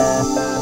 Música